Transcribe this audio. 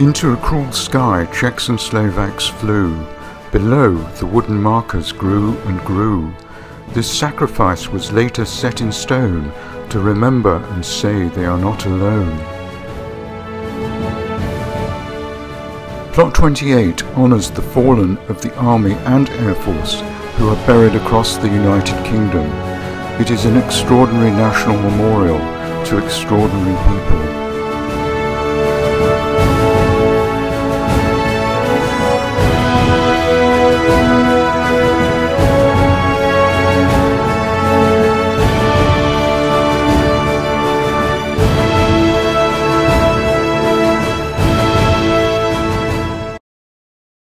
Into a cruel sky Czechs and Slovaks flew. Below the wooden markers grew and grew. This sacrifice was later set in stone to remember and say they are not alone. Plot 28 honours the fallen of the Army and Air Force who are buried across the United Kingdom. It is an extraordinary national memorial to extraordinary people.